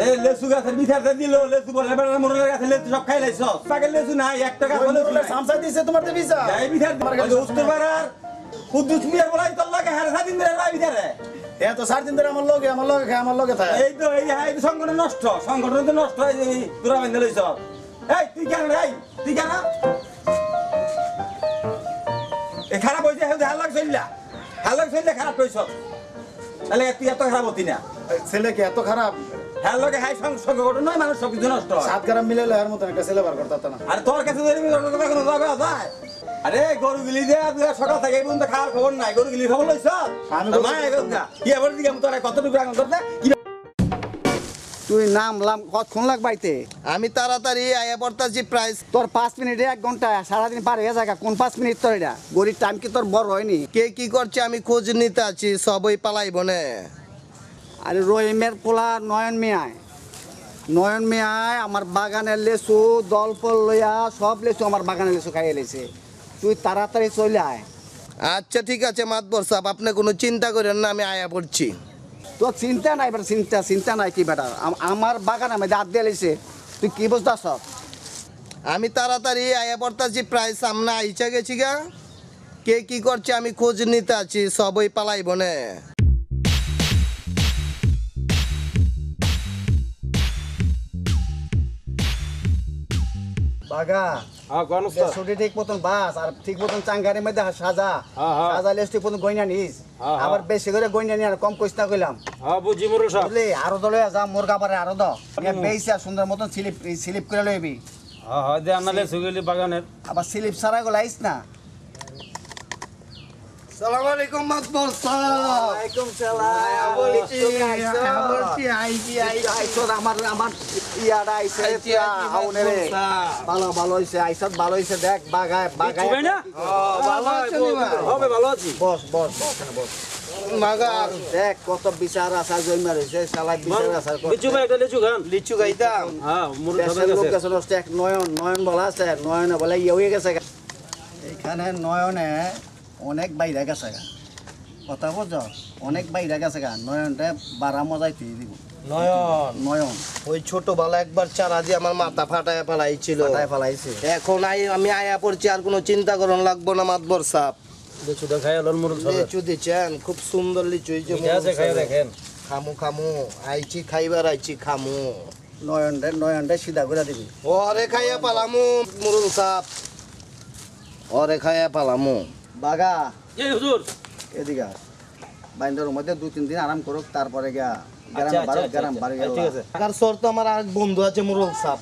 আরে লেসু গাছের বিচারতে দিল লেসু বলে বেড়ার মোড়লের গাছে লেসু সব খাই লাইছ পাকে লেসু নাই এক টাকা বলে সামসা দিছে তোমার তো ভিসা এই বিচার উত্তর পাড়ার কুদ্দুস মিয়ার বলাই তোর লাগে হারে স্বাধীন করে রাই বিচারে। এ তো সাড়ে তিন দিন আমার লগে আমার লগে খায় আমার লগে থাকে। এই তো এই এই সংগঠন নষ্ট সংগঠন তো নষ্ট এই তোরা বেঁধে লইছ। এই তুই কেন এই তুই কেন? এ খারাপ হয়েছে হেউ হালাক চললা হালাক চললে খারাপ হয়েছ তাহলে তুই এত খারাপ হতি না। এই ছেলে কি এত খারাপ? হ্যাঁ লোকে হাই নয় মানুষ সব কিছু নষ্ট হয়। সাত গ্রাম মিলে এর মতন একটা ছেলে বার করতে না। আরে তোর কাছে ধরে কোনো যাবে যায়। আরে গরু গিলি দে তুই আর সকাল থেকে এই পর্যন্ত খাওয়ার খবর নাই। গরু গিলি খবর লইছ? আমি মায়ের কি এবার দিকে আমি তোর কতটুকু করতে? কি তুই নামলাম কতক্ষণ লাগবাইতে আমি তাড়াতাড়ি আয়া পড়তাছি প্রাইস তোর পাঁচ মিনিটে এক ঘণ্টা সারাদিন পার হয়ে যায় কোন পাঁচ মিনিট তোর এটা? গরিব টাইম কি তোর বড় হয়নি? কে কি করছে আমি খোঁজ নিতে আছি সবই পালাইব না। আরে রহিমের পোলা নয়ন মিয়ায়। নয়ন মিয়ায় আমার বাগানের লেচু দল ফল লইয়া সব লেচু আমার বাগানের লেচু খাইয়ে লেছে। তুই তাড়াতাড়ি চলে আয়। আচ্ছা ঠিক আছে মাতবর সাহেব আপনি কোনো চিন্তা করেন না আমি আয়া পড়ছি। তোর চিন্তা নাই বেটা চিন্তা চিন্তা নাই কি বেটা। আম- আমার বাগান আমি দাঁত দিয়ে লেছে। তুই কি সব আমি তাড়াতাড়ি আয়া পড়তাছি প্রায় সামনে আইসা গেছি গা। কে কি করছে আমি খোঁজ নিতে আছি সবই পালাইব না। হ্যাঁ কোন উস্তাদ ছুটি ঠিক মতন বাস আর ঠিক মতন চাঙ্গারের মধ্যে সাজা। হ্যাঁ, হ্যাঁ। সাজা লেস ঠিক মতন গইনা নিস। আবার বেশি করে গইনা নি আর কম কইস না কইলাম। হ্যাঁ বুঝি মুরুল সাহেব। বুঝলি? আরও দলে যা আরও দ। সুন্দর মতন স্লিপ স্লিপ করে লইবি। হ্যাঁ হ্যাঁ দে আনালে সুগেলি বাগানের। আবার স্লিপ সারা গলাইস না। সালাম আলাইকুম মাতবর সাহেব ওয়ালাইকুম সালাম বলছি, বলছি, আইছি, আইছি। আমার আমার ইয়াটা আইছে আইছি, আইছি, হাউনে রে মাতবর সাহেব। ভালো ভালো হইছে আইসত ভালো হইছে দেখ বাগায় বাগায় চুবাই না ভালো আছেন এবার? হবে ভালো আছি বস বস বস এখানে বস মাগা দেখ কত বিচার আসার জন্মা রয়েছে সালাই বিচার আসার লিচু ভাই একটা লিচু খান লিচু খাইতাম হ্যাঁ মুরুল দেশের সাহেবের লোক গেছে নষ্ট এক নয়ন নয়ন বলা আছে নয়নে বলে ইয়ে হয়ে গেছে গা। এইখানে নয়নে অনেক বাইরে গেছে গা। কথা বুঝছ? অনেক বাইরে গেছে গা। নয়নটা বারা মজাই তুই দিব। নয়ন? নয়ন। ওই ছোটবেলা একবার চারা দিয়ে আমার মাথা ফাটায় ফেলাইছিল। ফেলাইছে। এখন আই আমি আয়া পড়ছি আর কোনো চিন্তা করন লাগবো না মাতবর সাপ। লিচুটা খাই এলেন মুরুল লিচু দিচ্ছেন খুব সুন্দর লিচু এই যে খাই দেখেন। খামু খামু আইছি খাইবার আইছি খামু। নয়নটা নয়নটা সিধা করে দিবি। ওরে খাইয়া পালামু মুরুল সাপ। ওরে খাইয়া পালামু। বাগা। এই হুজুর। এদিকে। বাইন্দার মধ্যে দু তিন দিন আরাম করুক তারপরে গিয়া আচ্ছা গ্রাম আচ্ছা বারো আচ্ছা, গ্রাম আচ্ছা। ঠিক আছে। আর সর তো আমার আর বন্ধু আছে মুরুল সাপ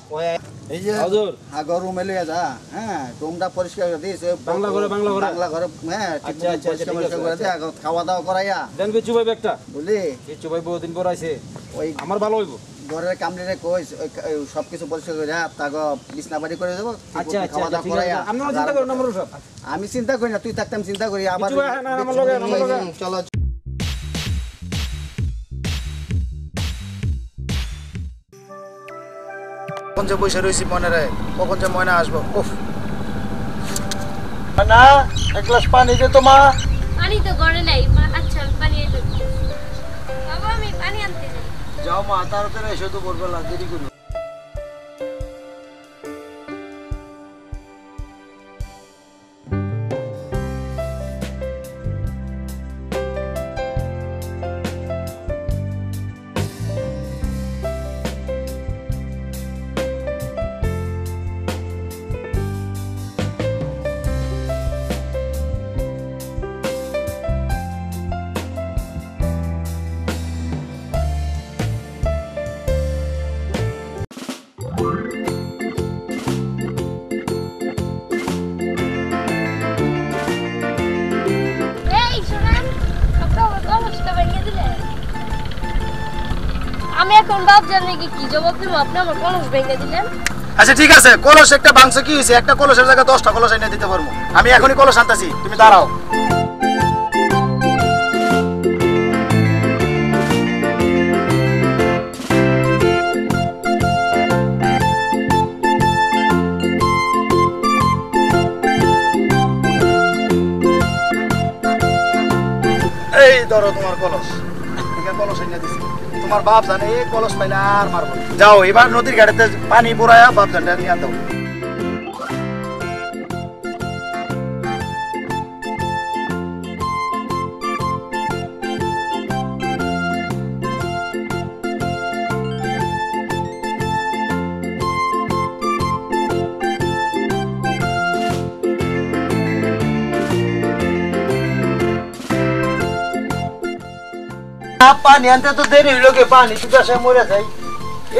এই যে হুজুর। আগর রুমে লইয়া যা হ্যাঁ রুমটা পরিষ্কার করে দিস বাংলা ঘরে, বাংলা ঘরে। বাংলা ঘরে হ্যাঁ আচ্ছা, আচ্ছা, পরিষ্কার পরিষ্কার করে দে খাওয়া দাওয়া করাইয়া। দেন বিচু ভাই একটা বুঝলি বিচু ভাই বহুদিন পর আইছে। ওই আমার ভালো হইব। ঘরের কামড়ে কইস ওই কা- ওই সব কিছু পরিষ্কার করে যা তাকে বিছনা বাড়ি করে দেবো আচ্ছা আচ্ছা খাওয়া আচ্ছা, দাওয়া আমি চিন্তা করি না তুই থাকতাম চিন্তা করি আবার বিচু ভাই না, আমার লগে আমার লগে। চলো। কখন যে বসে রয়েছি মনে রে কখন যে ময়না আসব উফ। না এক গ্লাস পানি দে তোমা পানি তো ঘরে নাই মা- আচ্ছা পানি যাও মা তাড়াতাড়ি এসে তো ভোরবেলা করি। আমি এখন বাপ জানি কি কি জবাব দেবো? আপনি আমার কলস ভেঙে দিলেন। আচ্ছা ঠিক আছে। কলস একটা বাংশ কি হয়েছে একটা কলসের জায়গায় দশটা কলস এনে দিতে পারব। আমি এখনই কলস আনতাছি। তুমি দাঁড়াও। এই ধরো তোমার কলস। কলস এনে দিছি। তোমার বাপ জানে, কলস পাইলে আর মারবো। যাও, এবার নদীর ঘাটেতে পানি পুরায়া বাপ জানটা নিয়ে দাও পানি আনতে তো দেরি হইল গে পানি পিপাসে মরে যাই।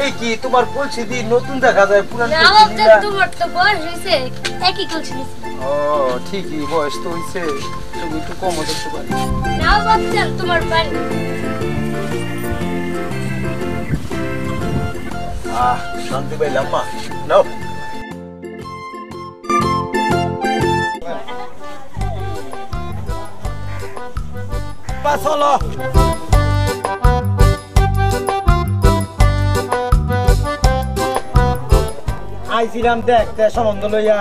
এই কি তোমার কলসি দি নতুন দেখা যায় পুরান। তোমার তো বয়স হয়েছে একই কলসি ও ঠিকই বয়স তো হইছে তুমি একটু কম দেখতে পারি। নাও বাচ্চা তোমার পানি। আহ শান্তি পাইলাম মা। নাও। চলো আইছিলাম দেখতে সম্বন্ধ লইয়া।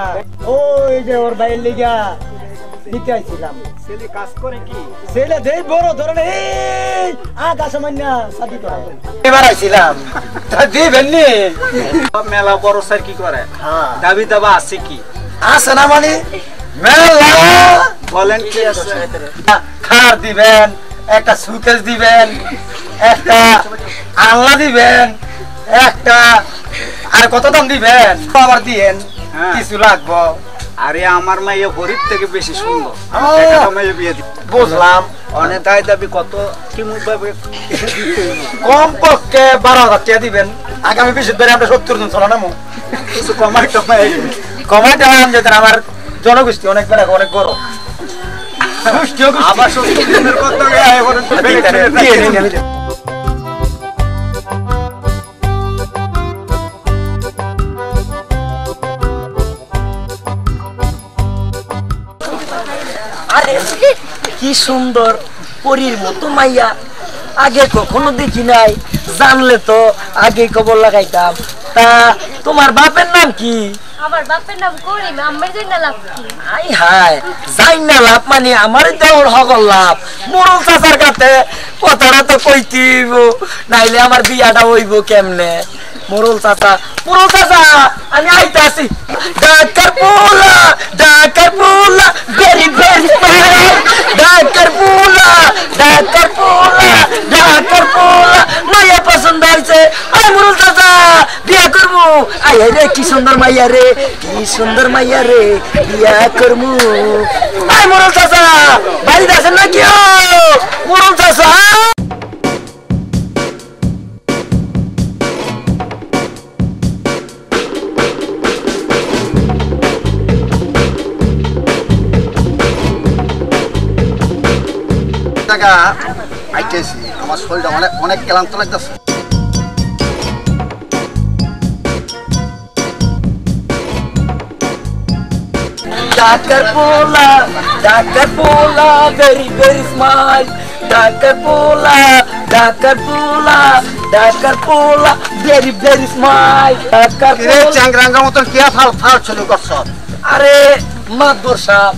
ওই যে ওর ভাইয়ের লিগা। দিতে আইছিলাম। ছেলে কাজ করে কি? ছেলে দেই বড় ধরনের এই আগা সামান্য সাদি করা। এবার আইছিলাম। দিবেন নি? মেলা বড় স্যার কি করে? হ্যাঁ। দাবি দাবা আছে কি? আছে না মানে? মেলা? বলেন কি আছে? খার দিবেন একটা সুকেস দিবেন একটা আল্লা দিবেন একটা আর কত দাম দিবেন আবার দিয়েন হ্যাঁ। কিছু লাগবো আরে আমার মাইয়া গরিব থেকে বেশি সুন্দর। বিয়ে বুঝলাম অনেক দায় দাবি কত কম পক্ষে বারো হাজার টাকা দিবেন আগামী বিশ ধরে আমরা সত্তর জন চলো কিছু কমাই টমাই কমাই টাকাম যেতেন আমার জনগোষ্ঠী অনেক বেড়া অনেক বড় গোষ্ঠী। আবার সত্তর দিনের কত আরে কি সুন্দর পরীর মতো মাইয়া। আগে কখনো দেখি নাই জানলে তো আগে খবর লাগাইতাম। তা তোমার বাপের নাম কি? আমার বাপের নাম করিম আমার জন্য লাভ কি? আই হায় না লাভ মানে আমার দেওয়ার হগল লাভ মোরল চাচার কাছে কথাটা তো নাইলে আমার বিয়াটা হইব কেমনে? মোরল চাচা মোরল চাচা আমি আইতে আসি ডাক্তার পোলা ভেরি ভেরি ডাক্তার পোলা ডাক্তার পোলা ডাক্তার পোলা মাইয়া পছন্দ হয়েছে আরে মোরল চাচা বিয়া করব আয় কি সুন্দর মাইয়া রে, কি সুন্দর মাইয়া রে, বিয়া করব আয় মোরল চাচা, বাড়িতে আছেন নাকি ও? মোরল চাচা। আমার শরীরটা অনেক অনেক ক্লান্ত লাগতেছে। ডাক্তার পোলা ডাক্তার পোলা ভেরি ভেরি স্মাইল ডাক্তার পোলা ডাক্তার পোলা ডাক্তার পোলা ভেরি ভেরি স্মাইল ডাক্তার পোলা চ্যাংরাঙ্গার মতন কি ফাল ফাল শুরু করছ? আরে মাদবর সাহেব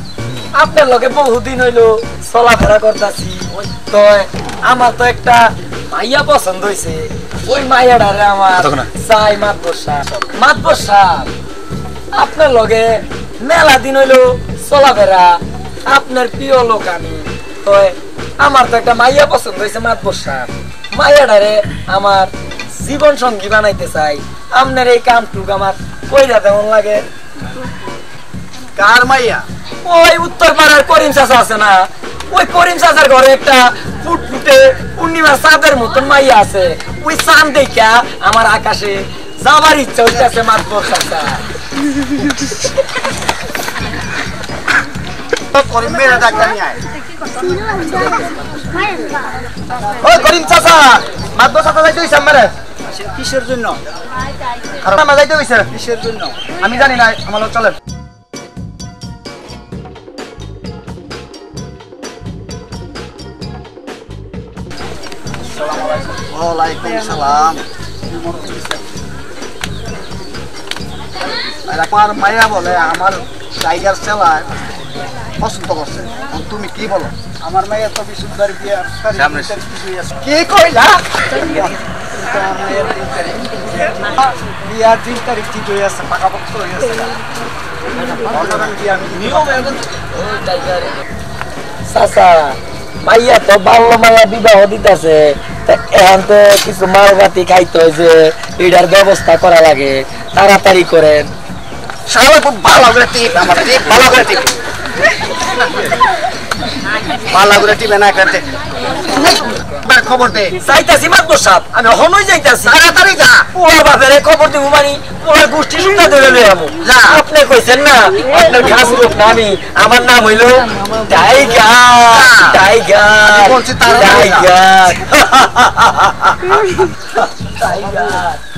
আপনার লগে বহুদিন হইল চলাফেরা করতেছি। তো আমার তো একটা মাইয়া পছন্দ হয়েছে ওই মাইয়াটারে আমার চাই মাদবর সাহেব মাদবর সাহেব আপনার লগে মেলা দিন হইল চলাফেরা আপনার প্রিয় লোক আমি। তো আমার তো একটা মাইয়া পছন্দ হয়েছে মাদবর সাহেব মাইয়াটারে আমার জীবন সঙ্গী বানাইতে চাই। আপনার এই কামটুক আমার কইরা তেমন লাগে। কার মাইয়া? ওই উত্তর পাড়ার করিম চাচা আছে না? ওই করিম চাচার ঘরে একটা ফুটফুটে পূর্ণিমার চাঁদের মতন মাইয়া আছে। ওই চাঁদ দেখা আমার আকাশে যাবার ইচ্ছা হইতেছে মাত্র চাচা করিম চাচা মাত্র চাচা যাইতে হইছে আমারে। কিসের জন্য? যাইতে হইছে। কিসের জন্য? আমি জানি না আমার চলেন ওয়ালাইকুম সালাম। আর আমার মায়া বলে আমার টাইগার সেলার পছন্দ করছে। তুমি কি বলো? আমার মেয়ে তো বিশুদ্ধ তারিখ বিয়ে সামনে। কি কইলা? বিয়ার তিন তারিখ ঠিক হয়ে আছে পাকাপোক্ত হয়ে আছে চাচা মাইয়া তো বাল্য মায়া বিবাহ দিতেছে। এখন তো কিছু মালগাতি খাইতে হয়েছে এটার ব্যবস্থা করা লাগে। তাড়াতাড়ি করেন। শালা খুব ভালো করে টিপ আমার টিপ ভালো করে টিপ। ভালো করে টিপে না করতে। খবর দে। চাইতাছি মাত্র সাপ আমি হনই যাইতাছি। তাড়াতাড়ি যা। ওর বাপের খবর দিব মানে ওর গোষ্ঠী শুনতে ধরে লই আমু। যা। আপনি কইছেন না আপনার খাস লোক না আমার নাম হইল টাইগার টাইগার বলছি টাইগার। টাইগার।